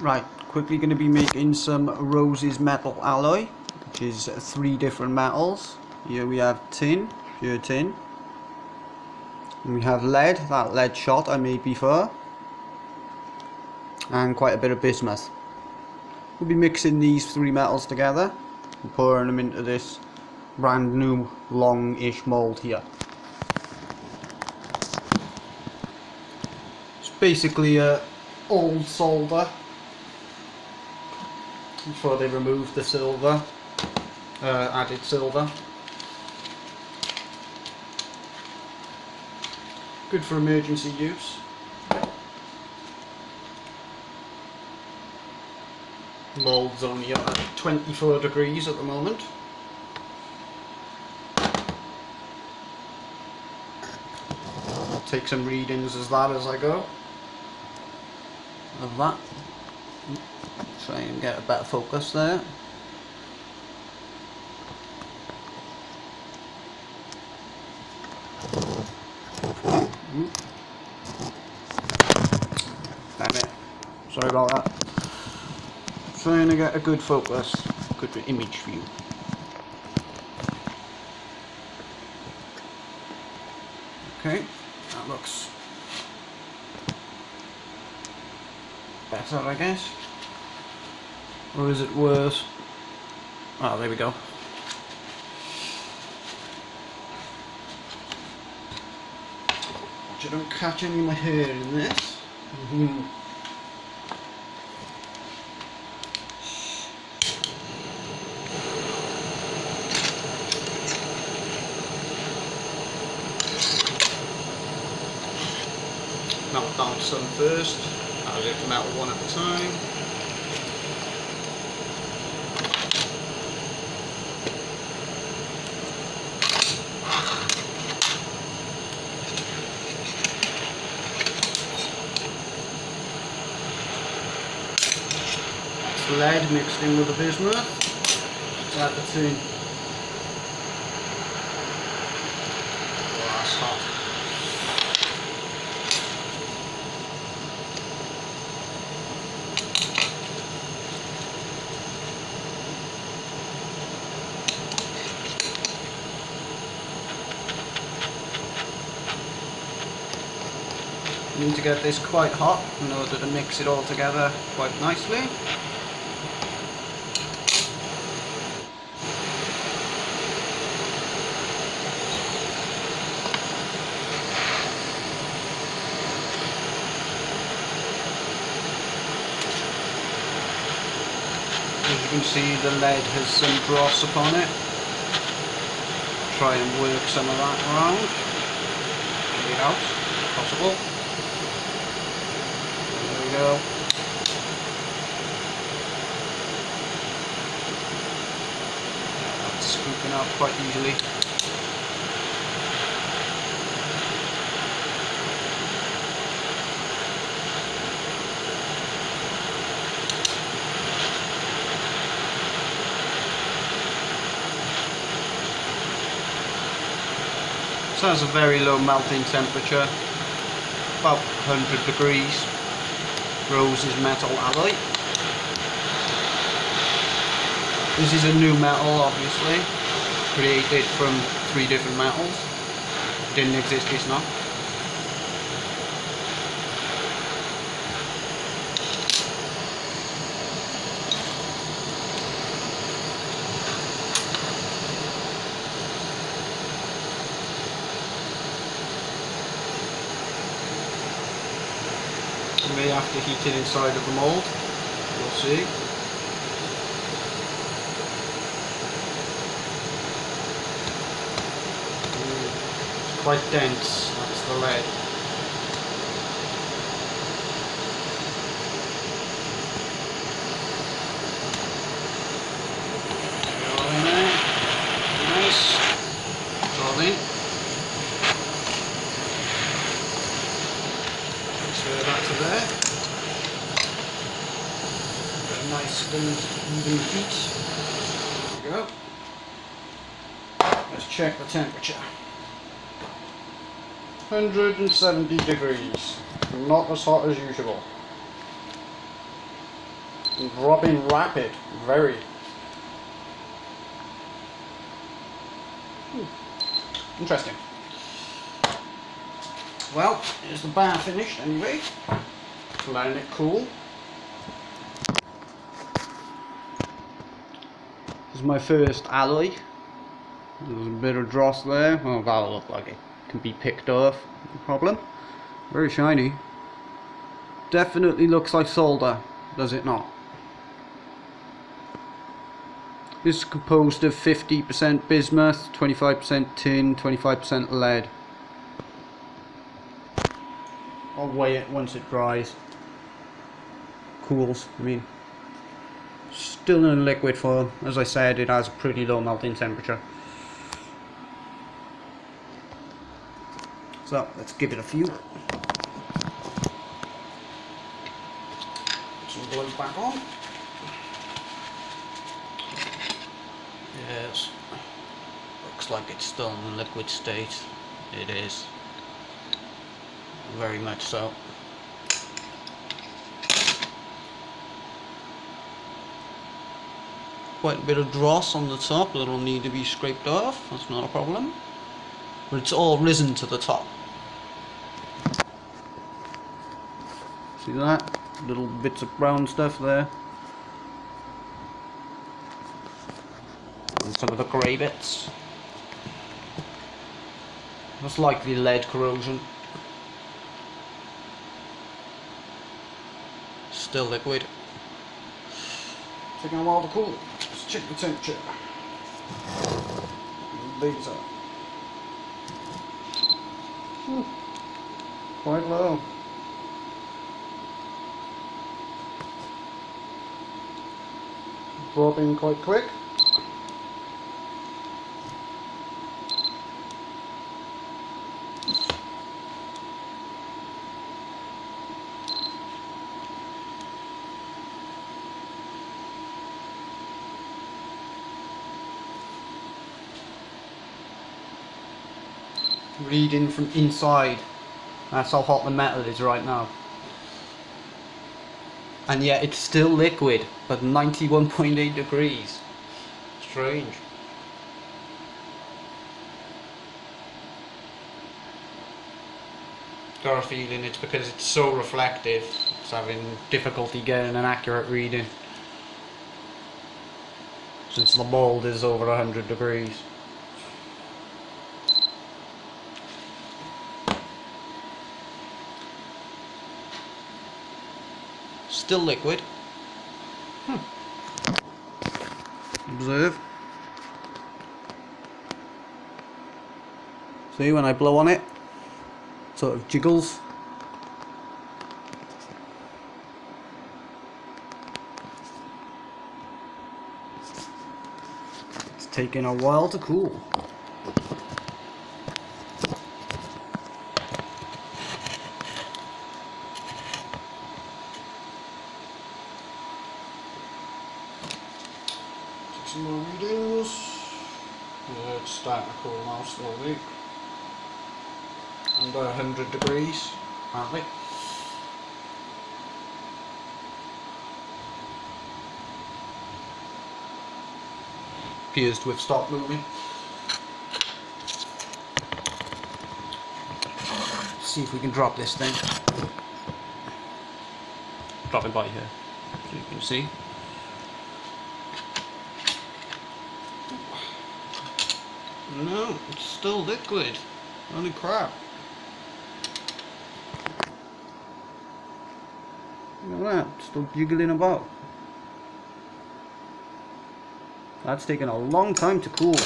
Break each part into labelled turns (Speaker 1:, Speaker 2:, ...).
Speaker 1: Right, quickly going to be making some Rose's metal alloy, which is three different metals. Here we have tin, pure tin. And we have lead, that lead shot I made before. And quite a bit of bismuth. We'll be mixing these three metals together and pouring them into this brand new long-ish mould here. It's basically a old solder before they removed the silver, uh, added silver. Good for emergency use. Mold's only at 24 degrees at the moment. Take some readings as that as I go. Of that. Try and get a better focus there. Damn it. Sorry about that. Trying to get a good focus, good image view. Okay, that looks better I guess. Or is it worse? Oh, there we go. Watch I don't catch any of my hair in this. Mm -hmm. Melt down some first. I'll let them out one at a time. Lead mixed in with the bismuth. Add the. Oh, that's hot. You need to get this quite hot in order to mix it all together quite nicely. See the lead has some dross upon it. Try and work some of that around. Get it out, if possible. There we go. That's scooping out quite easily. So has a very low melting temperature, about 100 degrees. Rose's metal alloy. This is a new metal obviously, created from three different metals. Didn't exist just now. You may have to heat it inside of the mould, we'll see. Mm, it's quite dense, that's the lead. Nice. Draw in. Transfer that to there. Got a nice even, even heat. There we go. Let's check the temperature. 170 degrees. Not as hot as usual. Dropping rapid, very. Hmm. Interesting. Well, here's the bar finished anyway. Letting it cool. This is my first alloy. There's a bit of dross there. Oh, that'll look like it can be picked off. No problem. Very shiny. Definitely looks like solder, does it not? This is composed of 50% bismuth, 25% tin, 25% lead. I'll weigh it once it dries. Cools, I mean. Still in liquid form. As I said, it has a pretty low melting temperature. So, let's give it a few. Some glue back on. Yes. Looks like it's still in liquid state. It is. Very much so. Quite a bit of dross on the top that'll need to be scraped off. That's not a problem. But it's all risen to the top. See that? Little bits of brown stuff there. And some of the grey bits. That's likely lead corrosion. Still liquid. Taking a while to cool. Let's check the temperature. These are hmm. quite low. Dropping quite quick. reading from inside. That's how hot the metal is right now. And yet it's still liquid, but 91.8 degrees. Strange. Got a feeling it's because it's so reflective. It's having difficulty getting an accurate reading. Since the mold is over 100 degrees. Still liquid. Hmm. Observe. See when I blow on it, sort of jiggles. It's taking a while to cool. some more readings. Yeah, it's starting to cool now slowly. Under 100 degrees, apparently. Appears to have stopped moving. see if we can drop this thing. Dropping by here, so you can see. No, it's still liquid. Holy crap. Look at that, still jiggling about. That's taken a long time to cool.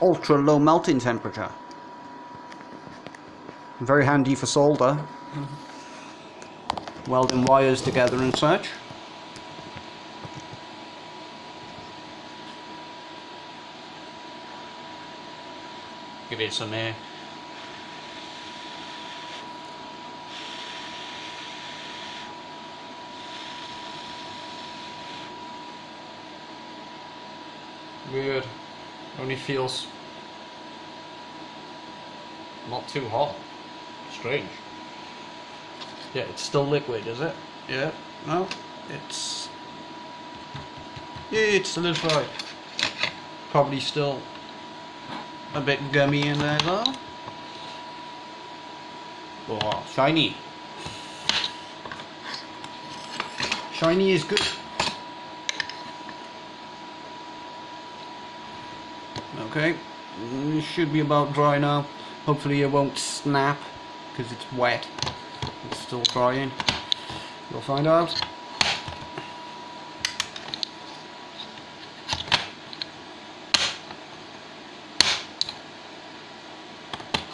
Speaker 1: Ultra low melting temperature. Very handy for solder. Mm-hmm. Welding wires together and such. Give it some air. Weird. Only feels not too hot. Strange. Yeah, it's still liquid, is it? Yeah. No, it's it's solidified. Probably still a bit gummy in there though. Oh, shiny. Shiny is good. Okay, mm, it should be about dry now. Hopefully it won't snap because it's wet. It's still drying. We'll find out.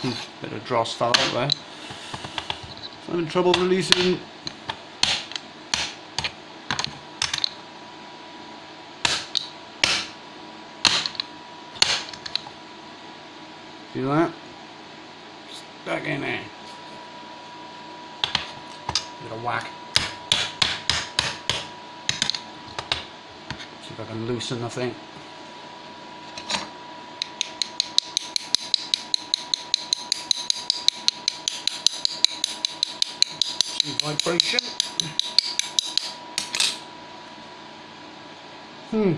Speaker 1: Bit of dross fell out there. I'm having trouble releasing See that? Stuck in there. Bit of whack. See if I can loosen the thing. Hmm.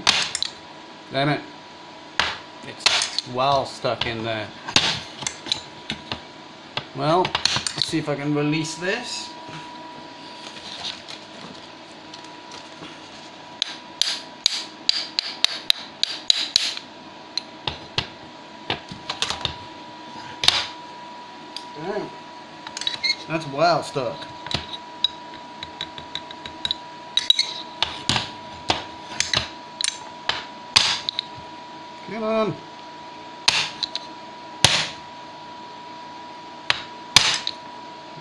Speaker 1: Damn it. It's well stuck in there. Well, let's see if I can release this. Damn. That's well stuck. Come on.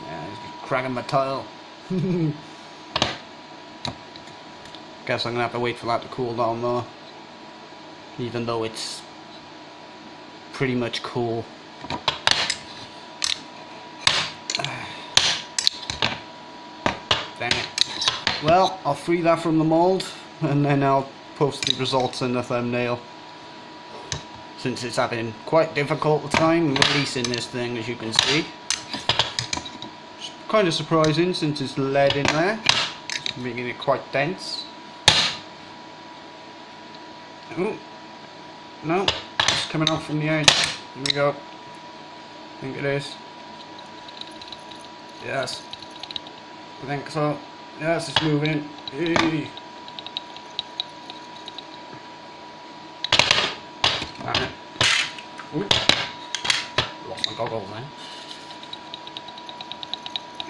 Speaker 1: Yeah, he's cracking my tile. Guess I'm gonna have to wait for that to cool down though. Even though it's pretty much cool. Dang it. Well, I'll free that from the mold and then I'll post the results in the thumbnail. Since it's having quite difficult time releasing this thing as you can see. Kind of surprising since it's lead in there, making it quite dense. Oh, no, it's coming off from the edge. Here we go. I think it is. Yes. I think so. Yes, it's moving. Hey. Damn it. Lost my goggles now.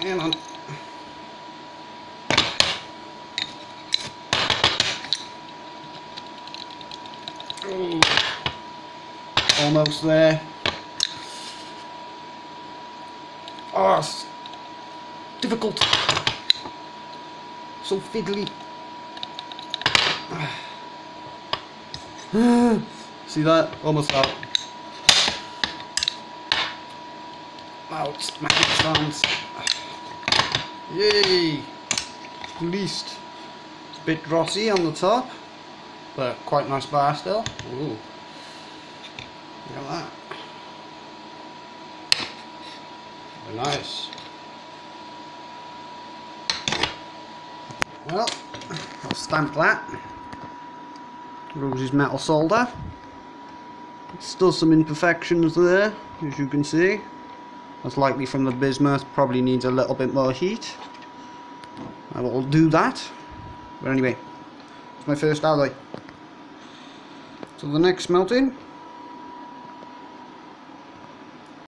Speaker 1: Hang on. Ooh. Almost there. Ah, oh, it's difficult. So fiddly. See that? Almost out. Out. Magic sounds. Yay! A bit drossy on the top, but quite nice bar still. Ooh. Look at that. Very nice. Well, I'll stamp that. Rose's metal solder. Still some imperfections there, as you can see. That's likely from the bismuth, probably needs a little bit more heat. I will do that. But anyway, it's my first alloy. So the next melting